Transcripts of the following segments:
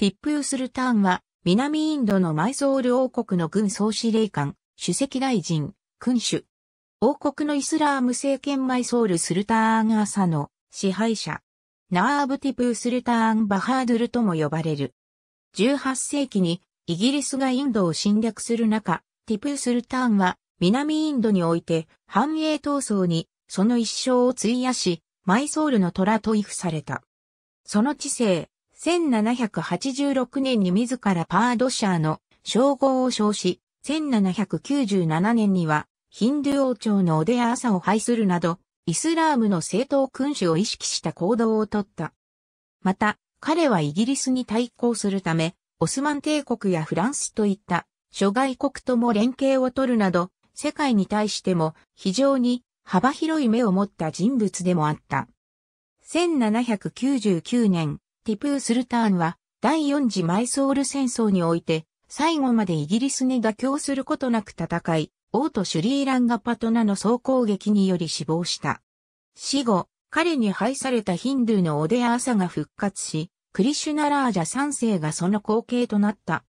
ティップースルターンは南インドのマイソール王国の軍総司令官、主席大臣、君主。王国のイスラーム政権マイソールスルターンアサの支配者。ナーブティプースルターンバハードルとも呼ばれる。18世紀にイギリスがインドを侵略する中、ティプースルターンは南インドにおいて繁栄闘争にその一生を費やし、マイソールの虎と威付された。その知性、1786年に自らパードシャーの称号を称し、1797年にはヒンドゥ王朝のオデアーサを廃するなど、イスラームの正当君主を意識した行動をとった。また、彼はイギリスに対抗するため、オスマン帝国やフランスといった諸外国とも連携を取るなど、世界に対しても非常に幅広い目を持った人物でもあった。1799年、ティプー・スルターンは第四次マイソール戦争において最後までイギリスに妥協することなく戦い、王都シュリーランガパトナの総攻撃により死亡した。死後、彼に配されたヒンドゥーのオデアーサが復活し、クリシュナラージャ3世がその後継となった。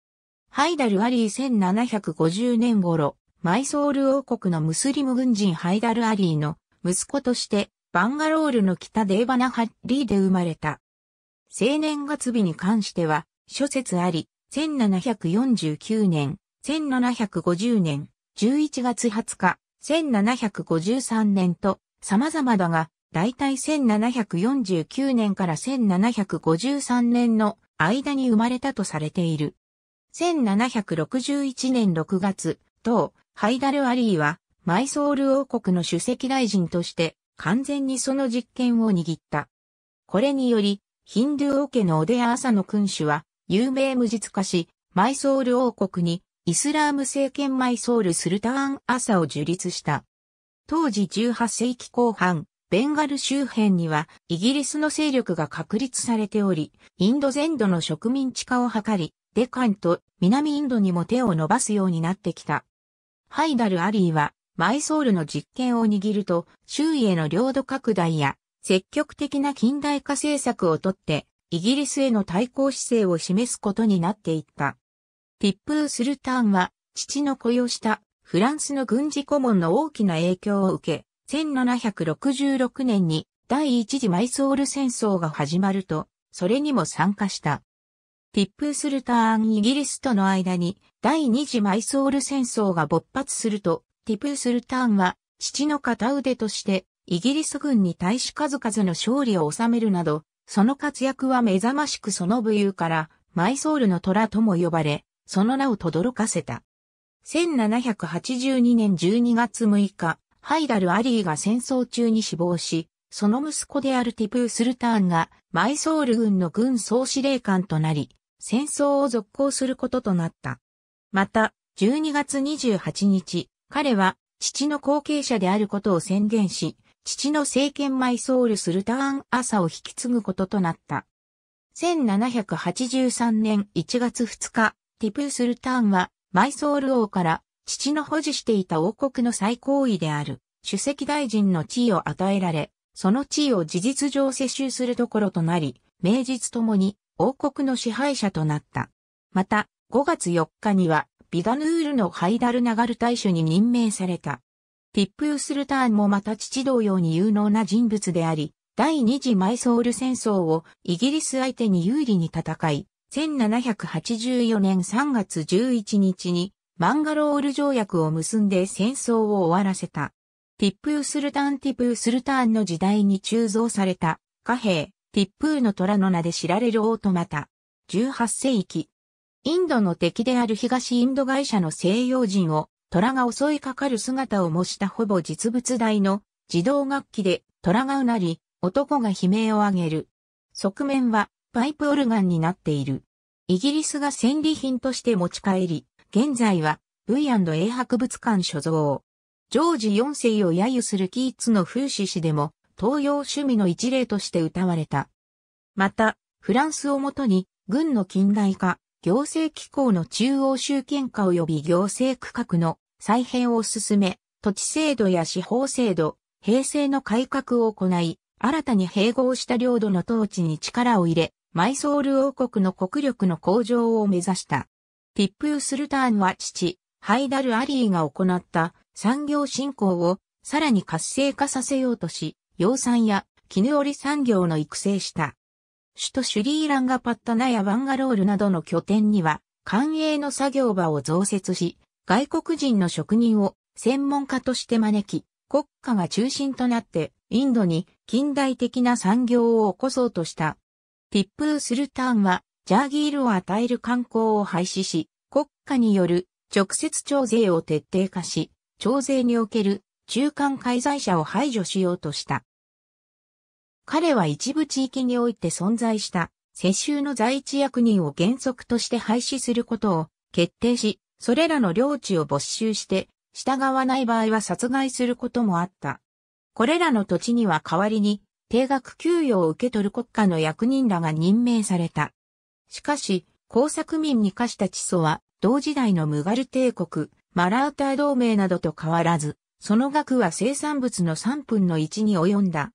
ハイダル・アリー1750年頃、マイソール王国のムスリム軍人ハイダル・アリーの息子としてバンガロールの北デーバナハッリーで生まれた。生年月日に関しては諸説あり、1749年、1750年、11月20日、1753年と様々だが、だいたい1749年から1753年の間に生まれたとされている。1761年6月、当ハイダル・アリーはマイソール王国の主席大臣として完全にその実権を握った。これにより、ヒンドゥー王家のオデアーサの君主は有名無実化し、マイソール王国にイスラーム政権マイソールスルターン・アサを樹立した。当時18世紀後半、ベンガル周辺にはイギリスの勢力が確立されており、インド全土の植民地化を図り、デカンと南インドにも手を伸ばすようになってきた。ハイダル・アリーは、マイソールの実権を握ると、周囲への領土拡大や、積極的な近代化政策をとって、イギリスへの対抗姿勢を示すことになっていった。ティップー・スルターンは、父の雇用したフランスの軍事顧問の大きな影響を受け、1766年に第一次マイソール戦争が始まると、それにも参加した。ティップー・スルターンイギリスとの間に第二次マイソール戦争が勃発すると、ティップー・スルターンは父の片腕としてイギリス軍に対し数々の勝利を収めるなど、その活躍は目覚ましくその武勇からマイソールの虎とも呼ばれ、その名を轟かせた。1782年12月6日、ハイダル・アリーが戦争中に死亡し、その息子であるティプー・スルターンがマイソール軍の軍総司令官となり、戦争を続行することとなった。また、12月28日、彼は父の後継者であることを宣言し、父の政権マイソール・スルターン・アサを引き継ぐこととなった。1783年1月2日、ティプースルターンはマイソール王から父の保持していた王国の最高位である主席大臣の地位を与えられ、その地位を事実上接収するところとなり、名実ともに王国の支配者となった。また、5月4日にはビダヌールのハイダルナガル大使に任命された。ティップースルターンもまた父同様に有能な人物であり、第二次マイソール戦争をイギリス相手に有利に戦い、1784年3月11日にマンガロール条約を結んで戦争を終わらせた。ティップースルターンティップースルターンの時代に鋳造された貨幣ティップーの虎の名で知られるオートマタ。18世紀。インドの敵である東インド会社の西洋人を虎が襲いかかる姿を模したほぼ実物大の自動楽器で虎がうなり、男が悲鳴を上げる。側面はパイプオルガンになっている。イギリスが戦利品として持ち帰り、現在は V&A 博物館所蔵。ジョージ4世を揶揄するキーツの風刺詩でも東洋趣味の一例として歌われた。また、フランスをもとに軍の近代化、行政機構の中央集権化及び行政区画の再編を進め、土地制度や司法制度、平成の改革を行い、新たに併合した領土の統治に力を入れ、マイソール王国の国力の向上を目指した。ティップー・スルターンは父、ハイダル・アリーが行った産業振興をさらに活性化させようとし、養蚕や絹織産業の育成した。首都シュリーランガパッタナやバンガロールなどの拠点には、官営の作業場を増設し、外国人の職人を専門家として招き、国家が中心となってインドに近代的な産業を起こそうとした。ティップー・スルターンはジャーギールを与える観光を廃止し、国家による直接徴税を徹底化し、徴税における中間介在者を排除しようとした。彼は一部地域において存在した世襲の在地役人を原則として廃止することを決定し、それらの領地を没収して従わない場合は殺害することもあった。これらの土地には代わりに定額給与を受け取る国家の役人らが任命された。しかし、工作民に課した地租は同時代のムガル帝国、マラーター同盟などと変わらず、その額は生産物の3分の1に及んだ。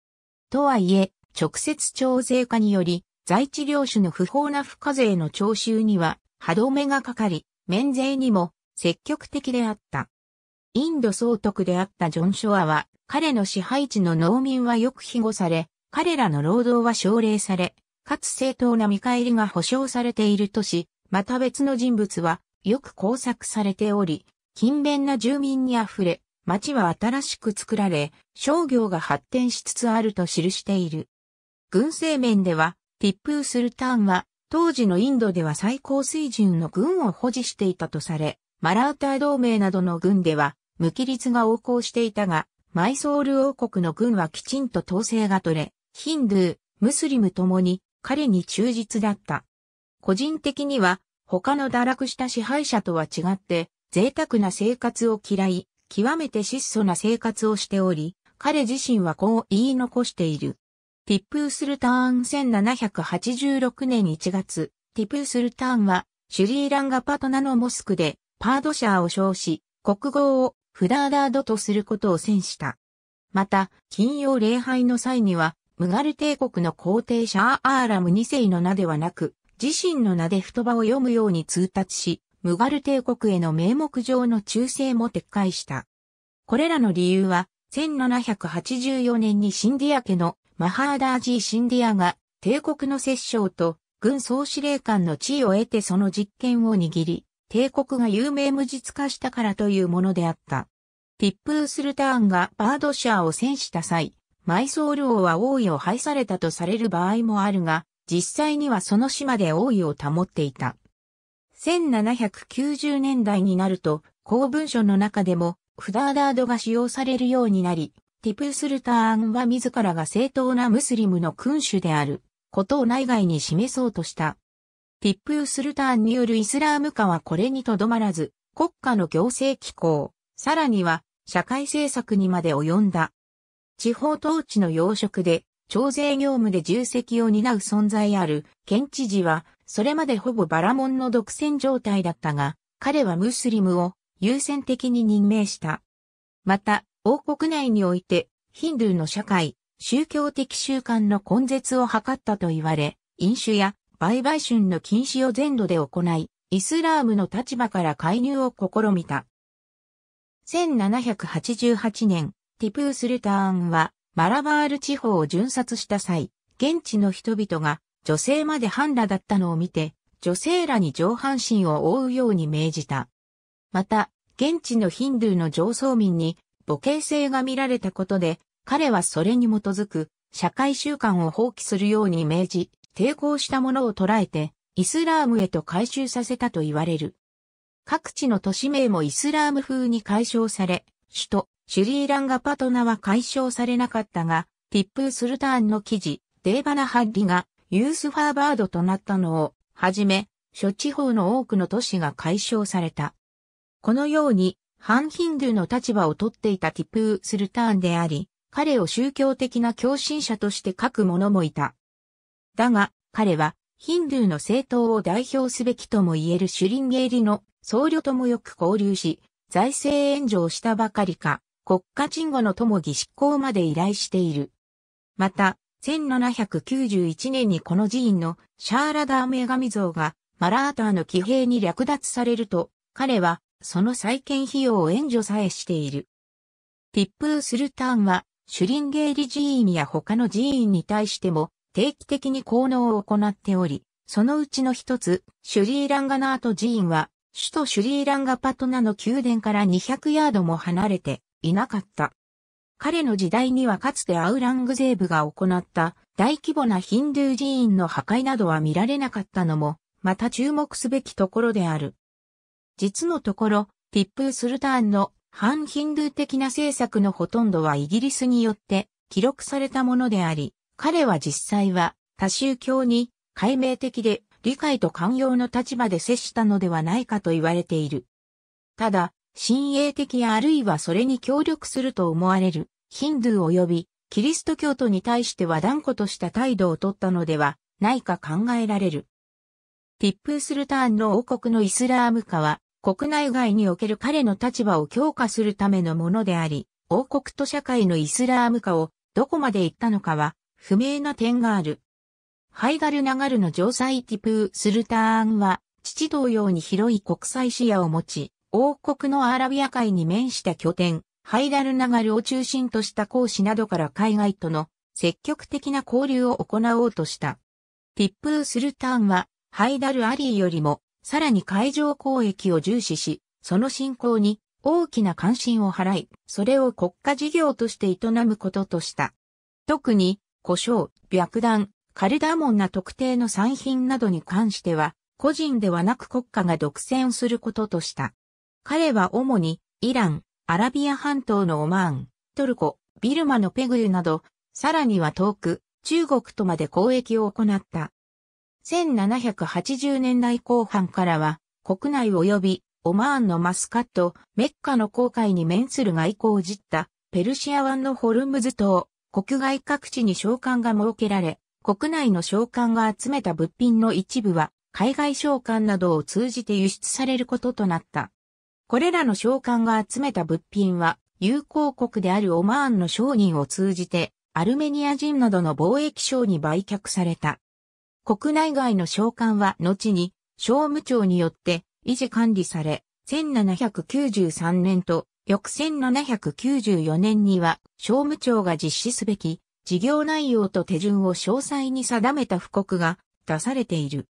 とはいえ、直接徴税化により、在地領主の不法な付加税の徴収には歯止めがかかり、免税にも積極的であった。インド総督であったジョン・ショアは、彼の支配地の農民はよく庇護され、彼らの労働は奨励され、かつ正当な見返りが保障されているとし、また別の人物は、よく工作されており、勤勉な住民に溢れ、町は新しく作られ、商業が発展しつつあると記している。軍政面では、ティップー・スルターンは、当時のインドでは最高水準の軍を保持していたとされ、マラーター同盟などの軍では、無規律が横行していたが、マイソール王国の軍はきちんと統制が取れ、ヒンドゥー、ムスリムともに彼に忠実だった。個人的には他の堕落した支配者とは違って贅沢な生活を嫌い、極めて質素な生活をしており、彼自身はこう言い残している。ティップースルターン1786年1月、ティップースルターンはシュリーランガパトナのモスクでパードシャーを称し、国号をフダーダードとすることを宣した。また、金曜礼拝の際には、ムガル帝国の皇帝シャーアーラム2世の名ではなく、自身の名で太場を読むように通達し、ムガル帝国への名目上の忠誠も撤回した。これらの理由は、1784年にシンディア家のマハーダージー・シンディアが帝国の摂政と軍総司令官の地位を得てその実権を握り、帝国が有名無実化したからというものであった。ティップースルターンがバードシャーを戦した際、マイソール王は王位を廃されたとされる場合もあるが、実際にはその島で王位を保っていた。1790年代になると、公文書の中でも、フダーダードが使用されるようになり、ティプースルターンは自らが正当なムスリムの君主であることを内外に示そうとした。ティップースルターンによるイスラーム化はこれにとどまらず、国家の行政機構、さらには社会政策にまで及んだ。地方統治の要職で、徴税業務で重責を担う存在ある県知事は、それまでほぼバラモンの独占状態だったが、彼はムスリムを優先的に任命した。また、王国内において、ヒンドゥーの社会、宗教的習慣の根絶を図ったと言われ、飲酒や売買春の禁止を全土で行い、イスラームの立場から介入を試みた。1788年、ティプースルターンはマラバール地方を巡察した際、現地の人々が女性まで半裸だったのを見て、女性らに上半身を覆うように命じた。また、現地のヒンドゥーの上層民に母系性が見られたことで、彼はそれに基づく社会習慣を放棄するように命じ、抵抗したものを捉えて、イスラームへと改宗させたと言われる。各地の都市名もイスラーム風に改称され、首都、シュリーランガパトナは改称されなかったが、ティップスルターンの記事、デーバナハッリがユースファーバードとなったのを、はじめ、諸地方の多くの都市が改称された。このように、反ヒンドゥーの立場を取っていたティプースルターンであり、彼を宗教的な共振者として書く者もいた。だが、彼は、ヒンドゥーの政党を代表すべきとも言えるシュリンゲーリの僧侶ともよく交流し、財政援助をしたばかりか、国家鎮護のとも儀執行まで依頼している。また、1791年にこの寺院のシャーラダーメガミ像がマラーターの騎兵に略奪されると、彼はその再建費用を援助さえしている。ティップー・スルターンはシュリンゲーリ寺院や他の寺院に対しても定期的に効能を行っており、そのうちの一つ、シュリーランガナート寺院は、首都シュリーランガパトナの宮殿から200ヤードも離れていなかった。彼の時代にはかつてアウラングゼーブが行った大規模なヒンドゥー寺院の破壊などは見られなかったのも、また注目すべきところである。実のところ、ティップー・スルターンの反ヒンドゥー的な政策のほとんどはイギリスによって記録されたものであり、彼は実際は多宗教に解明的で理解と寛容の立場で接したのではないかと言われている。ただ、親衛的やあるいはそれに協力すると思われるヒンドゥー及びキリスト教徒に対しては断固とした態度を取ったのではないか考えられる。ティップースルターンの王国のイスラーム化は国内外における彼の立場を強化するためのものであり、王国と社会のイスラーム化をどこまで行ったのかは不明な点がある。ハイダルナガルの城塞ティプー・スルターンは、父同様に広い国際視野を持ち、王国のアラビア海に面した拠点、ハイダルナガルを中心とした講師などから海外との積極的な交流を行おうとした。ティップー・スルターンは、ハイダル・アリーよりもさらに海上交易を重視し、その進行に大きな関心を払い、それを国家事業として営むこととした。特に、故障、白弾、カルダモンな特定の産品などに関しては、個人ではなく国家が独占することとした。彼は主に、イラン、アラビア半島のオマーン、トルコ、ビルマのペグルなど、さらには遠く、中国とまで交易を行った。1780年代後半からは、国内及びオマーンのマスカット、メッカの航海に面する外交をじった、ペルシア湾のホルムズ島、国外各地に商館が設けられ、国内の商館が集めた物品の一部は、海外商館などを通じて輸出されることとなった。これらの商館が集めた物品は、友好国であるオマーンの商人を通じて、アルメニア人などの貿易商に売却された。国内外の商館は後に商務庁によって維持管理され、1793年と翌1794年には商務庁が実施すべき事業内容と手順を詳細に定めた布告が出されている。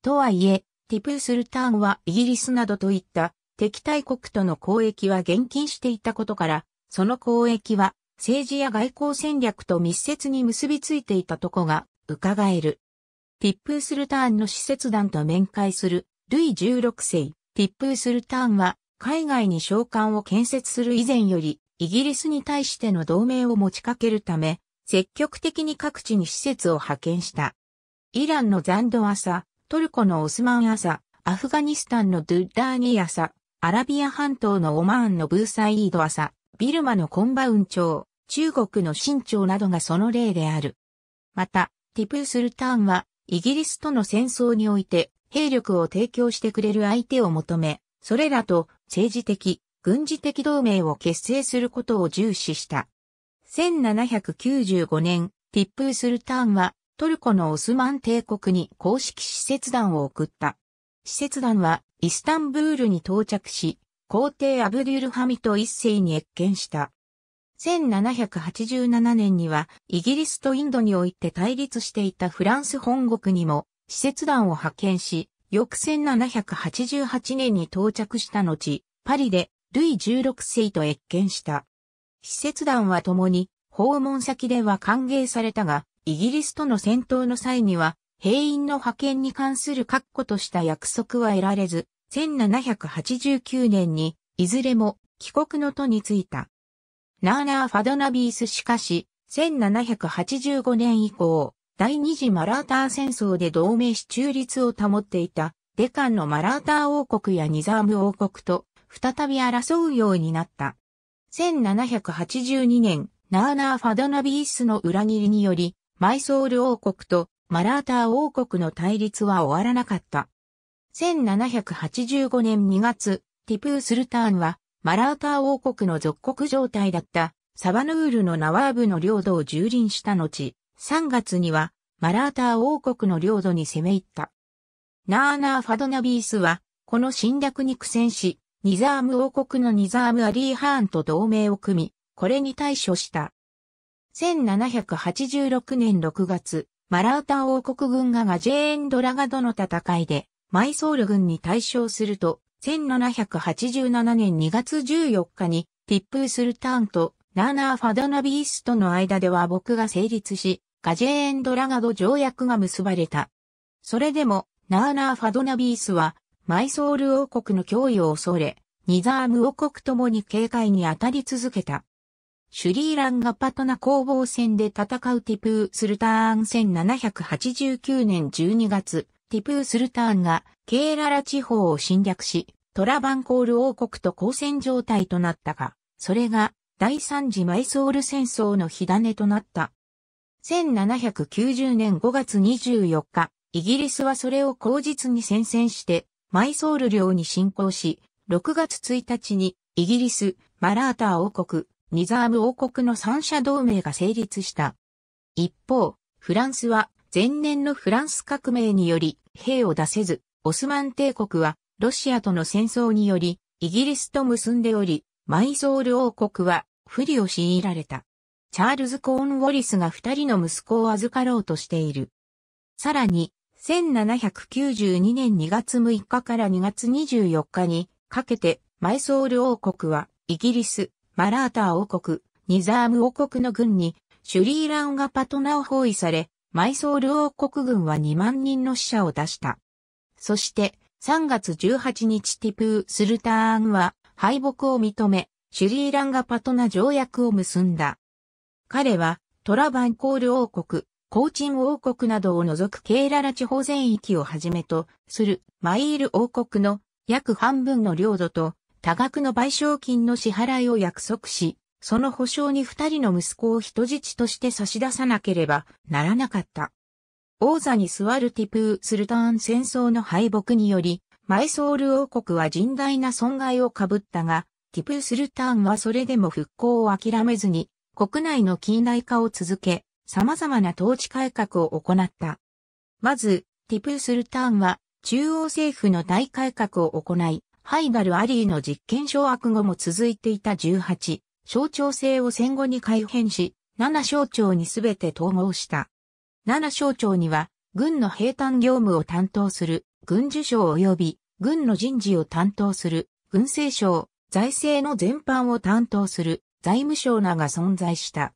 とはいえ、ティプスルターンはイギリスなどといった敵対国との交易は厳禁していたことから、その交易は政治や外交戦略と密接に結びついていたとこが伺える。ティップースルターンの使節団と面会するルイ16世、ティップースルターンは海外に召喚を建設する以前よりイギリスに対しての同盟を持ちかけるため、積極的に各地に施設を派遣した。イランのザンドアサ、トルコのオスマンアサ、アフガニスタンのドゥッダーニアサ、アラビア半島のオマーンのブーサイードアサ、ビルマのコンバウン朝、中国の新朝などがその例である。また、ティプースルターンはイギリスとの戦争において兵力を提供してくれる相手を求め、それらと政治的、軍事的同盟を結成することを重視した。1795年、ティップースルターンはトルコのオスマン帝国に公式使節団を送った。使節団はイスタンブールに到着し、皇帝アブデュルハミト一世に謁見した。1787年にはイギリスとインドにおいて対立していたフランス本国にも使節団を派遣し、翌1788年に到着した後、パリでルイ16世と謁見した。使節団は共に訪問先では歓迎されたが、イギリスとの戦闘の際には兵員の派遣に関する確固とした約束は得られず、1789年にいずれも帰国の途についた。ナーナー・ファドナビースしかし、1785年以降、第二次マラーター戦争で同盟し中立を保っていた、デカンのマラーター王国やニザーム王国と再び争うようになった。1782年、ナーナー・ファドナビースの裏切りにより、マイソール王国とマラーター王国の対立は終わらなかった。1785年2月、ティプー・スルターンはマラーター王国の属国状態だったサバヌールのナワーブの領土を蹂躙した後、3月にはマラーター王国の領土に攻め入った。ナーナー・ファドナビースは、この侵略に苦戦し、ニザーム王国のニザーム・アリー・ハーンと同盟を組み、これに対処した。1786年6月、マラータ王国軍がガジェーン・ドラガドの戦いで、マイソール軍に対勝すると、1787年2月14日に、ティップー・スルターンとナーナー・ファドナビースとの間で和睦が成立し、ガジェーンドラガド条約が結ばれた。それでも、ナーナー・ファドナビースは、マイソール王国の脅威を恐れ、ニザーム王国ともに警戒に当たり続けた。シュリーランガパトナ攻防戦で戦うティプー・スルターン1789年12月、ティプー・スルターンがケーララ地方を侵略し、トラバンコール王国と交戦状態となったが、それが第三次マイソール戦争の火種となった。1790年5月24日、イギリスはそれを口実に宣戦して、マイソール領に侵攻し、6月1日に、イギリス、マラーター王国、ニザーム王国の三者同盟が成立した。一方、フランスは前年のフランス革命により兵を出せず、オスマン帝国はロシアとの戦争によりイギリスと結んでおり、マイソール王国は不利を強いられた。チャールズ・コーン・ウォリスが二人の息子を預かろうとしている。さらに、1792年2月6日から2月24日にかけて、マイソール王国は、イギリス、マラーター王国、ニザーム王国の軍に、シュリーランガパトナを包囲され、マイソール王国軍は2万人の死者を出した。そして、3月18日ティプー・スルターンは敗北を認め、シュリーランガパトナ条約を結んだ。彼はトラバンコール王国、コーチン王国などを除くケーララ地方全域をはじめとするマイール王国の約半分の領土と多額の賠償金の支払いを約束し、その保証に二人の息子を人質として差し出さなければならなかった。王座に座るティプー・スルターン戦争の敗北により、マイソール王国は甚大な損害を被ったが、ティプー・スルターンはそれでも復興を諦めずに、国内の近代化を続け、様々な統治改革を行った。まず、ティプー・スルターンは、中央政府の大改革を行い、ハイダル・アリーの実権掌握後も続いていた18、省庁制を戦後に改変し、7省庁にすべて統合した。7省庁には、軍の兵隊業務を担当する、軍需省及び、軍の人事を担当する、軍政省、財政の全般を担当する、財務省らが存在した。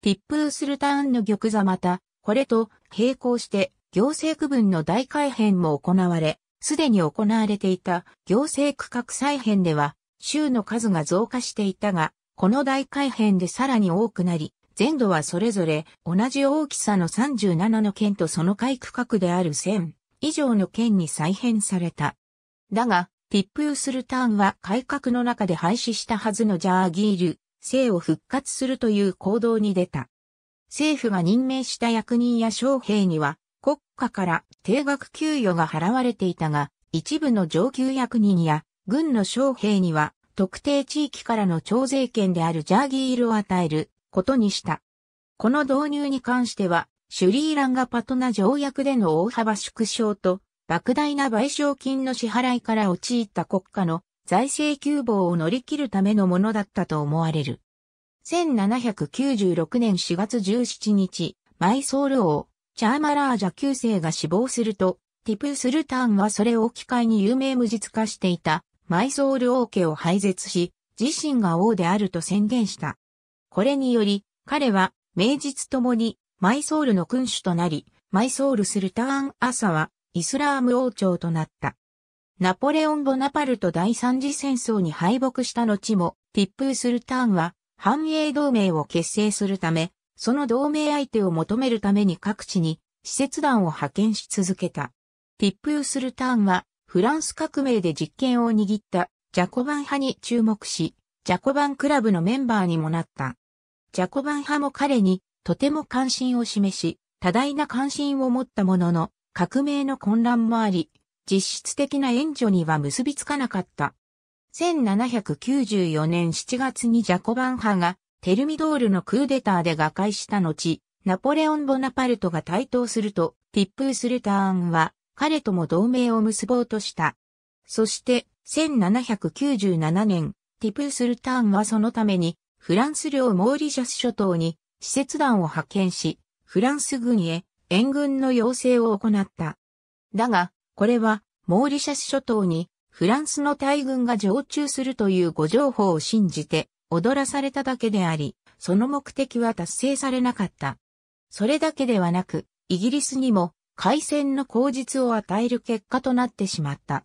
ティップースルターンの玉座また、これと並行して行政区分の大改変も行われ、すでに行われていた行政区画再編では、州の数が増加していたが、この大改変でさらに多くなり、全土はそれぞれ同じ大きさの37の県とその改区画である1000以上の県に再編された。だが、ティップースルターンは改革の中で廃止したはずのジャーギール、姓を復活するという行動に出た。政府が任命した役人や将兵には国家から定額給与が払われていたが、一部の上級役人や軍の将兵には特定地域からの徴税権であるジャーギールを与えることにした。この導入に関しては、シュリーランガパトナ条約での大幅縮小と莫大な賠償金の支払いから陥った国家の財政急防を乗り切るためのものだったと思われる。1796年4月17日、マイソール王、チャーマラージャ9世が死亡すると、ティプースルターンはそれを機会に有名無実化していたマイソール王家を廃絶し、自身が王であると宣言した。これにより、彼は名実ともにマイソールの君主となり、マイソールスルターン・アサはイスラーム王朝となった。ナポレオン・ボナパルト第三次戦争に敗北した後も、ティップースルターンは繁栄同盟を結成するため、その同盟相手を求めるために各地に施設団を派遣し続けた。ティップースルターンはフランス革命で実権を握ったジャコバン派に注目し、ジャコバンクラブのメンバーにもなった。ジャコバン派も彼にとても関心を示し、多大な関心を持ったものの、革命の混乱もあり、実質的な援助には結びつかなかった。1794年7月にジャコバン派がテルミドールのクーデターで瓦解した後、ナポレオン・ボナパルトが台頭すると、ティップー・スルターンは彼とも同盟を結ぼうとした。そして、1797年、ティプー・スルターンはそのために、フランス領モーリシャス諸島に、施設団を派遣し、フランス軍へ援軍の要請を行った。だが、これは、モーリシャス諸島に、フランスの大軍が常駐するという誤情報を信じて、踊らされただけであり、その目的は達成されなかった。それだけではなく、イギリスにも海戦の口実を与える結果となってしまった。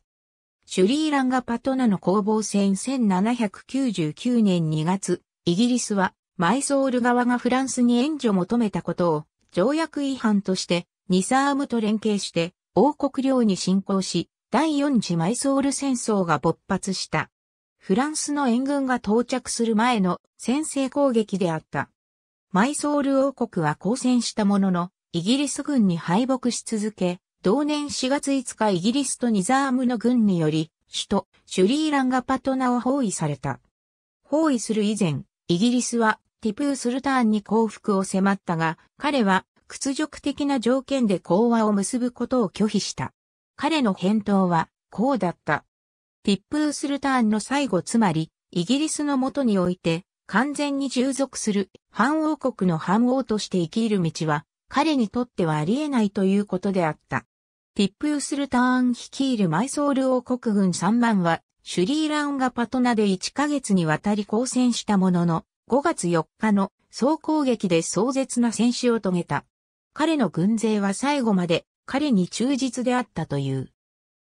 シュリーランガパトナの攻防戦1799年2月、イギリスはマイソール側がフランスに援助を求めたことを条約違反としてニサームと連携して王国領に侵攻し、第4次マイソール戦争が勃発した。フランスの援軍が到着する前の先制攻撃であった。マイソール王国は交戦したものの、イギリス軍に敗北し続け、同年4月5日イギリスとニザームの軍により、首都シュリーランガパトナを包囲された。包囲する以前、イギリスはティプー・スルターンに降伏を迫ったが、彼は屈辱的な条件で講和を結ぶことを拒否した。彼の返答はこうだった。ティップー・スルターンの最後つまり、イギリスのもとにおいて、完全に従属する反王国の反王として生きる道は、彼にとってはありえないということであった。ティップースルターン率いるマイソール王国軍3万は、シュリーランガパトナで1ヶ月にわたり交戦したものの、5月4日の総攻撃で壮絶な戦死を遂げた。彼の軍勢は最後まで彼に忠実であったという。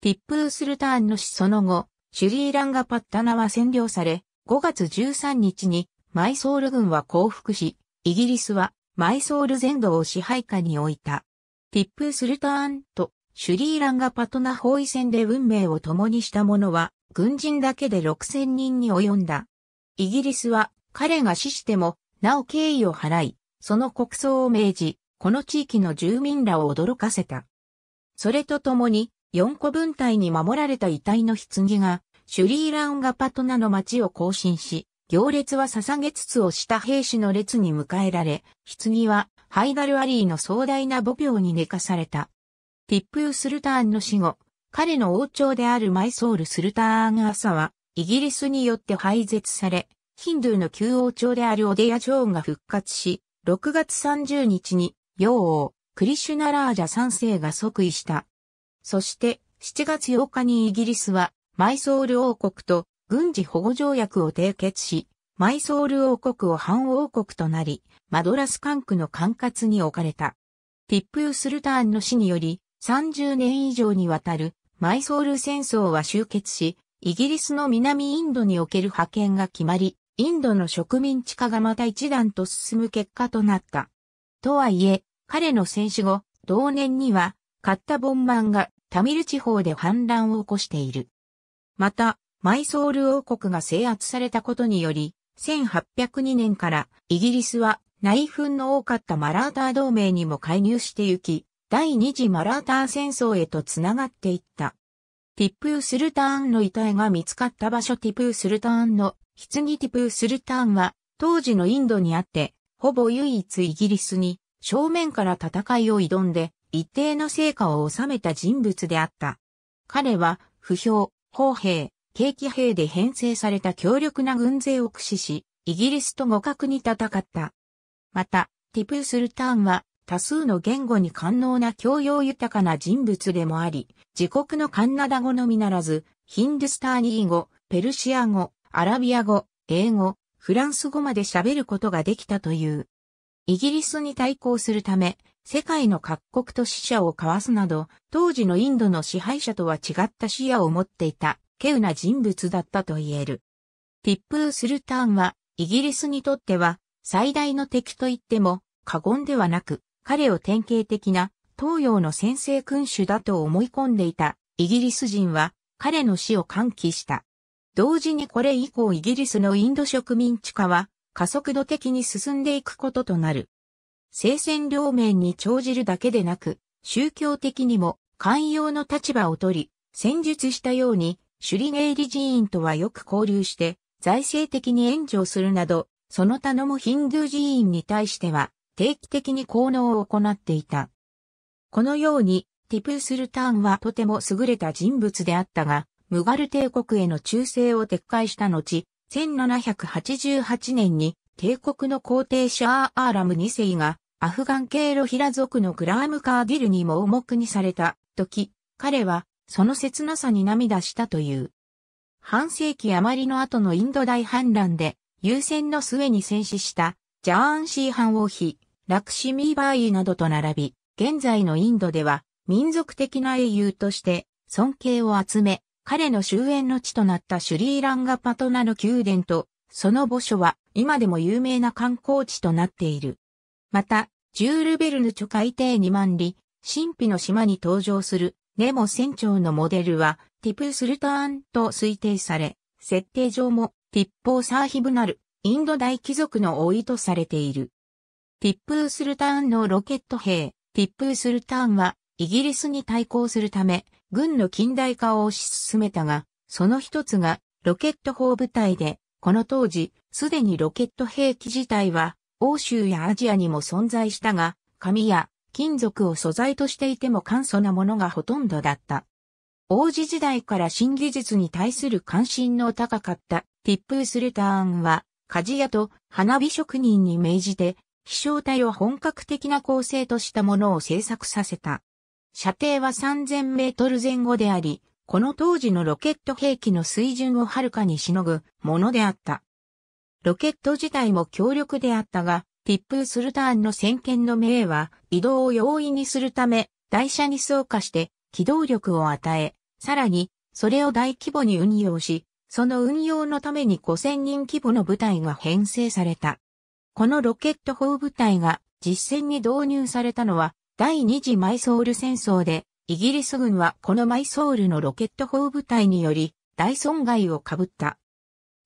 ティップースルターンの死その後、シュリーランガパッタナは占領され、5月13日にマイソール軍は降伏し、イギリスはマイソール全土を支配下に置いた。ティップースルターンとシュリーランガパトナ包囲戦で運命を共にした者は、軍人だけで6000人に及んだ。イギリスは、彼が死しても、なお敬意を払い、その国葬を命じ、この地域の住民らを驚かせた。それとともに、4個分隊に守られた遺体の棺が、シュリーランガパトナの町を行進し、行列は捧げつつをした兵士の列に迎えられ、棺はハイダルアリーの壮大な母廟に寝かされた。ティップー・スルターンの死後、彼の王朝であるマイソール・スルターン朝は、イギリスによって廃絶され、ヒンドゥーの旧王朝であるオデヤ城が復活し、6月30日に、ヨ王、クリシュナラージャ3世が即位した。そして、7月8日にイギリスは、マイソール王国と軍事保護条約を締結し、マイソール王国を反王国となり、マドラス管区の管轄に置かれた。ティップー・スルターンの死により、30年以上にわたるマイソール戦争は終結し、イギリスの南インドにおける派遣が決まり、インドの植民地化がまた一段と進む結果となった。とはいえ、彼の戦死後、同年には、カッタボンマンがタミル地方で反乱を起こしている。また、マイソール王国が制圧されたことにより、1802年からイギリスは内紛の多かったマラーター同盟にも介入してゆき、第二次マラーター戦争へとつながっていった。ティップー・スルターンの遺体が見つかった場所ティプー・スルターンの棺ティプー・スルターンは当時のインドにあってほぼ唯一イギリスに正面から戦いを挑んで一定の成果を収めた人物であった。彼は不評、砲兵、景気兵で編成された強力な軍勢を駆使し、イギリスと互角に戦った。また、ティプースルターンは多数の言語に寛能な教養豊かな人物でもあり、自国のカンナダ語のみならず、ヒンドゥスターニー語、ペルシア語、アラビア語、英語、フランス語まで喋ることができたという。イギリスに対抗するため、世界の各国と死者を交わすなど、当時のインドの支配者とは違った視野を持っていた稀有な人物だったと言える。ティップー・スルターンは、イギリスにとっては、最大の敵と言っても過言ではなく、彼を典型的な東洋の先制君主だと思い込んでいたイギリス人は彼の死を歓喜した。同時にこれ以降イギリスのインド植民地化は加速度的に進んでいくこととなる。聖戦両面に長じるだけでなく、宗教的にも寛容の立場を取り、戦術したようにシュリゲイリ寺院とはよく交流して、財政的に援助をするなど、その他のもヒンドゥー寺院に対しては、定期的に効能を行っていた。このように、ティプースルターンはとても優れた人物であったが、ムガル帝国への忠誠を撤回した後、1788年に帝国の皇帝シャーアーラム2世がアフガン系ロヒラ族のグラームカーディルにも盲目にされた時、彼はその切なさに涙したという。半世紀余りの後のインド大反乱で優先の末に戦死したジャーンシーハン王妃、ラクシミーバーイなどと並び、現在のインドでは民族的な英雄として尊敬を集め、彼の終焉の地となったシュリーランガパトナの宮殿と、その墓所は今でも有名な観光地となっている。また、ジュール・ベルヌ著海底2万里、神秘の島に登場するネモ船長のモデルはティプ・スルターンと推定され、設定上もティッポー・サーヒブなるインド大貴族の王位とされている。ティップー・スルターンのロケット兵、ティップー・スルターンはイギリスに対抗するため、軍の近代化を推し進めたが、その一つがロケット砲部隊で、この当時、すでにロケット兵器自体は欧州やアジアにも存在したが、紙や金属を素材としていても簡素なものがほとんどだった。王子時代から新技術に対する関心の高かったティップースルターンは、鍛冶屋と花火職人に命じて、飛翔体を本格的な構成としたものを製作させた。射程は3000メートル前後であり、この当時のロケット兵器の水準をはるかにしのぐものであった。ロケット自体も強力であったが、ティップースルターンの先見の命は移動を容易にするため、台車に装下して機動力を与え、さらにそれを大規模に運用し、その運用のために5000人規模の部隊が編成された。このロケット砲部隊が実戦に導入されたのは第二次マイソール戦争で、イギリス軍はこのマイソールのロケット砲部隊により大損害を被った。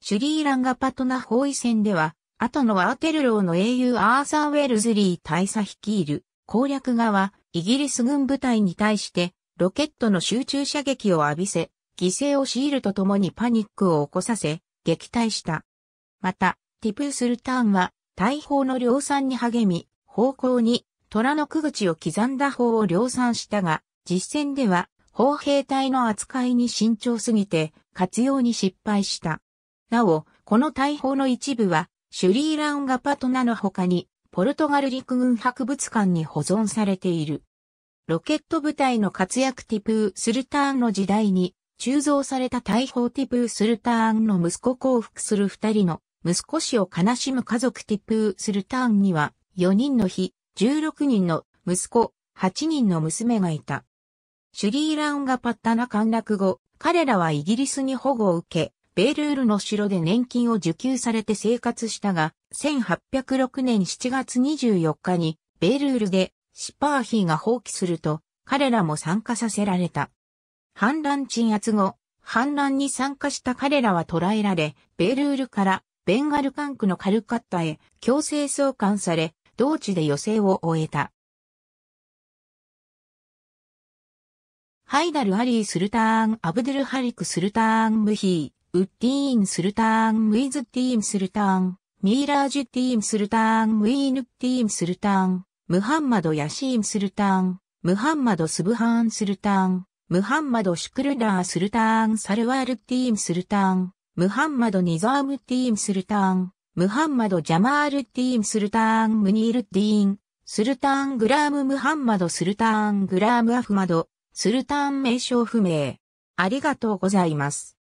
シュリーランガパトナ包囲戦では、後のアーテルローの英雄アーサー・ウェルズリー大佐率いる攻略側、イギリス軍部隊に対してロケットの集中射撃を浴びせ、犠牲を強いるとともにパニックを起こさせ、撃退した。また、ティプースルターンは大砲の量産に励み、方向に虎のく口を刻んだ砲を量産したが、実戦では砲兵隊の扱いに慎重すぎて活用に失敗した。なお、この大砲の一部は、シュリーランガパトナの他に、ポルトガル陸軍博物館に保存されている。ロケット部隊の活躍ティプー・スルターンの時代に、鋳造された大砲ティプー・スルターンの息子降伏する二人の息子死を悲しむ家族ティプー・スルターンには、4人の日、16人の息子、8人の娘がいた。シュリーランガパッタナ陥落後、彼らはイギリスに保護を受け、ベールールの城で年金を受給されて生活したが、1806年7月24日に、ベールールでシパーヒーが放棄すると、彼らも参加させられた。反乱鎮圧後、反乱に参加した彼らは捕らえられ、ベールールからベンガル管区のカルカッタへ強制送還され、同地で予選を終えた。ハイダル・アリー・スルターン・アブドゥル・ハリク・スルターン・ムヒー、ウッディーン・スルターン・ウィズ・ティーム・スルターン、ミーラージュ・ティーム・スルターン・ウィーヌ・ティーム・スルターン、ムハンマド・ヤシーム・スルターン、ムハンマド・スブハーン・スルターン、ムハンマド・シュクルダー・スルターン・サルワール・ティーム・スルターン、ムハンマド・ニザーム・ティーム・スルターン、ムハンマド・ジャマール・ティーム・スルターン・ムニール・ディーン、スルターン・グラーム・ムハンマド・スルターン・グラーム・アフマド、スルターン名称不明。ありがとうございます。